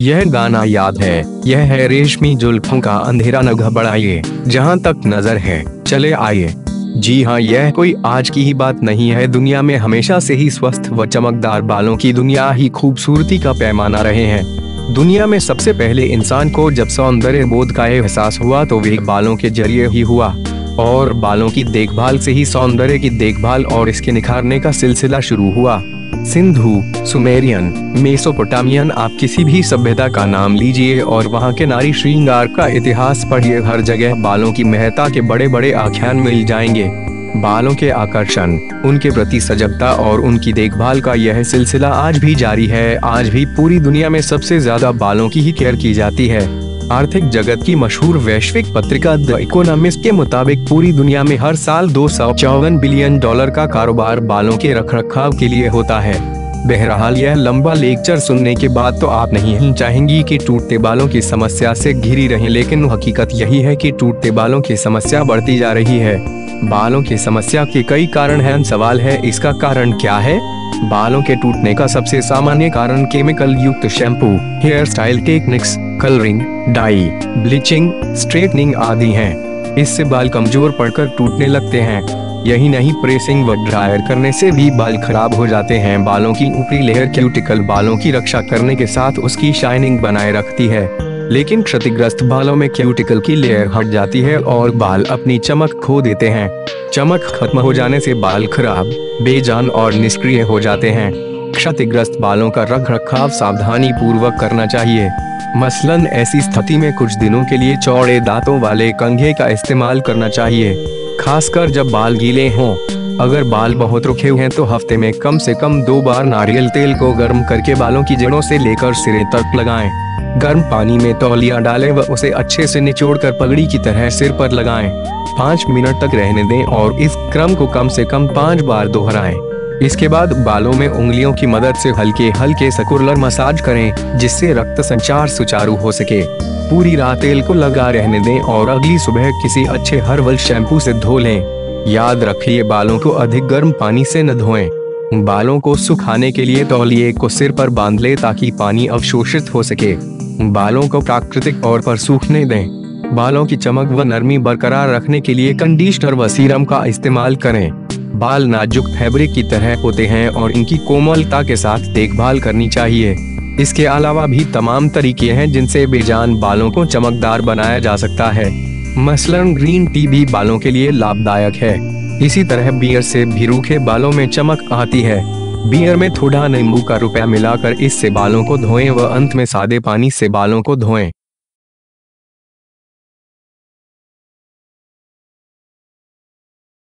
यह गाना याद है। यह है रेशमी जुल्फों का अंधेरा न घबराइए। जहाँ तक नज़र है, चले आइए। जी हाँ यह कोई आज की ही बात नहीं है। दुनिया में हमेशा से ही स्वस्थ व चमकदार बालों की दुनिया ही खूबसूरती का पैमाना रहे हैं। दुनिया में सबसे पहले इंसान को जब सौंदर्य बोध का एहसास हुआ तो वे बालों के ज़रिए ही हुआ। और बालों की देखभाल से ही सौंदर्य की देखभाल और इसके निखारने का सिलसिला शुरू हुआ। सिंधु, सुमेरियन, मेसोपोटामियन, आप किसी भी सभ्यता का नाम लीजिए और वहाँ के नारी श्रृंगार का इतिहास पढ़िए। हर जगह बालों की महत्ता के बड़े बड़े आख्यान मिल जाएँगे। बालों के आकर्षण, उनके प्रति सजगता और उनकी देखभाल का यह सिलसिला आज भी जारी है। आज भी पूरी दुनिया में सबसे ज़्यादा बालों की ही केयर की जाती है। आर्थिक जगत की मशहूर वैश्विक पत्रिका द इकोनॉमिस्ट के मुताबिक पूरी दुनिया में हर साल दो सौ चौवन बिलियन डॉलर का कारोबार बालों के रखरखाव के लिए होता है। बहरहाल, यह लंबा लेक्चर सुनने के बाद तो आप नहीं चाहेंगी कि टूटते बालों की समस्या से घिरी रहें, लेकिन हकीकत यही है कि टूटते बालों की समस्या बढ़ती जा रही है। बालों की समस्या के कई कारण हैं। सवाल है, इसका कारण क्या है? बालों के टूटने का सबसे सामान्य कारण केमिकल युक्त shampoo, hair style techniques colouring, dye, bleaching, straightening आदि हैं। इससे बाल कमज़ोर पड़कर टूटने लगते हैं। यही नहीं, प्रेसिंग व ड्रायर करने से भी बाल खराब हो जाते हैं। बालों की ऊपरी लेयर क्यूटिकल बालों की रक्षा करने के साथ उसकी शाइनिंग बनाए रखती है। लेकिन क्षतिग्रस्त बालों में क्यूटिकल की लेयर हट जाती है और बाल अपनी चमक खो देते हैं। चमक खत्म हो जाने से बाल खराब, बेजान और निष्क्रिय हो जाते हैं। क्षतिग्रस्त बालों का रख रखाव सावधानी पूर्वक करना चाहिए मसलन, ऐसी स्थिति में कुछ दिनों के लिए चौड़े दांतों वाले कंघे का इस्तेमाल करना चाहिए, खासकर जब बाल गीले हों अगर बाल बहुत रुखे हुए हैं तो हफ़्ते में कम से कम दो बार नारियल तेल को गर्म करके बालों की जड़ों से लेकर सिरे तक लगाएँ। गर्म पानी में तौलिया डालें व उसे अच्छे से निचोड़कर पगड़ी की तरह सिर पर लगाएँ। पाँच मिनट तक रहने दें और इस क्रम को कम से कम पाँच बार दोहराएँ। इसके बाद बालों में उंगलियों की मदद से हल्के हल्के सकुलर मसाज करें, जिससे रक्त संचार सुचारू हो सके। पूरी रात तेल को लगा रहने दें और अगली सुबह किसी अच्छे हर्बल शैम्पू से धो लें। याद रखिए, बालों को अधिक गर्म पानी से न धोएँ। बालों को सुखाने के लिए तौलिए को सिर पर बाँध ले ताकि पानी अवशोषित हो सके। बालों को प्राकृतिक तौर पर सूखने दें। बालों की चमक व नरमी बरकरार रखने के लिए कंडीशनर व सीरम का इस्तेमाल करें। बाल नाजुक फैब्रिक की तरह होते हैं और इनकी कोमलता के साथ देखभाल करनी चाहिए। इसके अलावा भी तमाम तरीके हैं जिनसे बेजान बालों को चमकदार बनाया जा सकता है। मसलन ग्रीन टी भी बालों के लिए लाभदायक है। इसी तरह बियर से भी रूखे बालों में चमक आती है। बियर में थोड़ा नींबू का रुपया मिलाकर इससे बालों को धोएँ व अंत में सादे पानी से बालों को धोएँ।